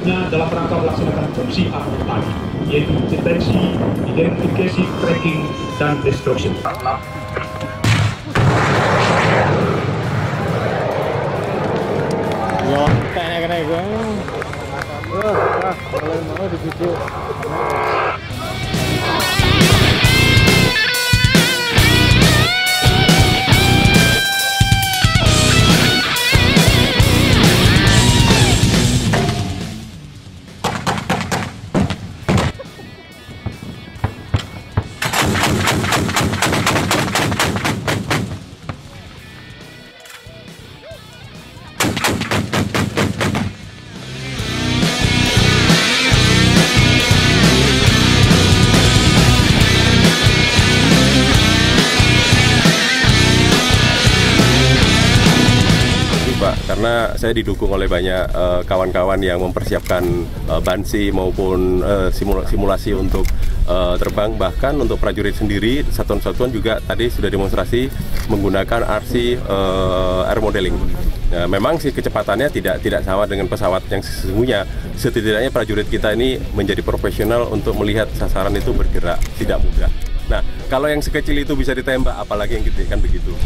selanjutnya dalam rangka melaksanakan fungsi angkutan yaitu deteksi, identifikasi, tracking, dan destruction. Loh, kayaknya kena gue. Wah, kalau mau dicuci. Pak, karena saya didukung oleh banyak eh, kawan-kawan yang mempersiapkan eh, bansi maupun eh, simula- simulasi untuk eh, terbang. Bahkan untuk prajurit sendiri, satuan-satuan juga tadi sudah demonstrasi menggunakan RC eh, air modeling. Nah, memang sih kecepatannya tidak tidak sama dengan pesawat yang sesungguhnya. Setidaknya prajurit kita ini menjadi profesional untuk melihat sasaran itu bergerak, tidak mudah. Nah, kalau yang sekecil itu bisa ditembak, apalagi yang gede kan begitu.